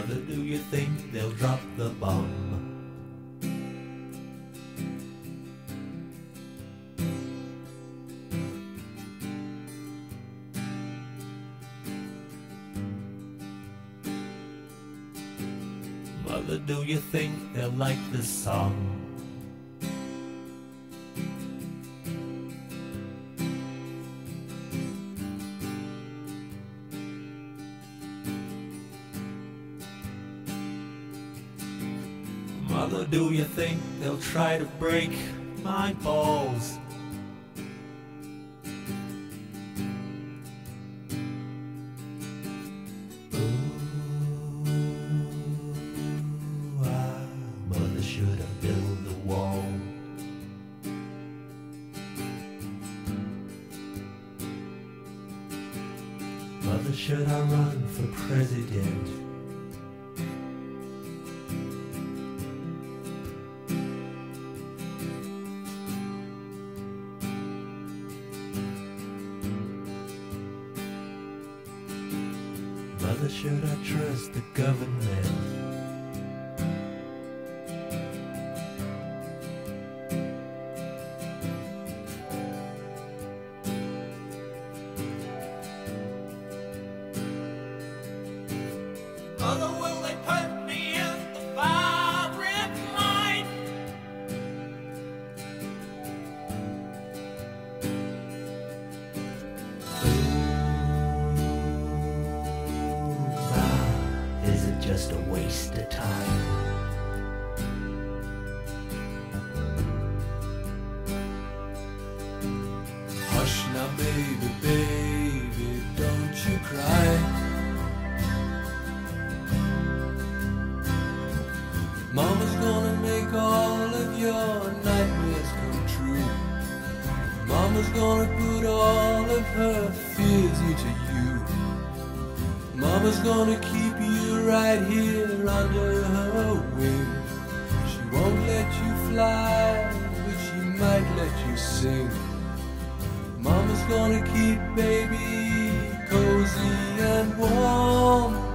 Mother, do you think they'll drop the bomb? Mother, do you think they'll like this song? Mother, do you think they'll try to break my balls? Ooh, Mother should have built wall. Mother, should I run for president? Should I trust the government? Mama's gonna make all of your nightmares come true. Mama's gonna put all of her fears into you. Mama's gonna keep you right here under her wing. She won't let you fly, but she might let you sing. Mama's gonna keep baby cozy and warm.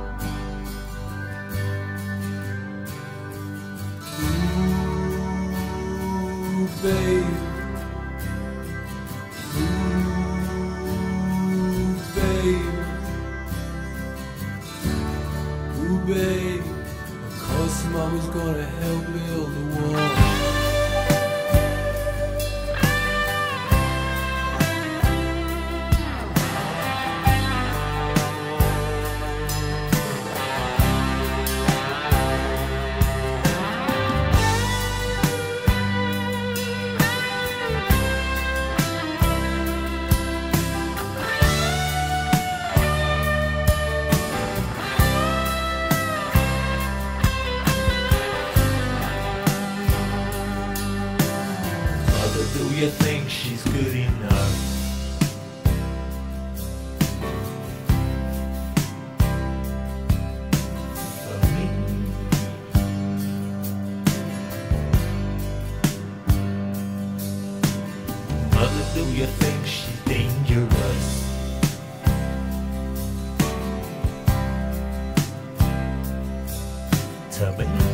Ooh, To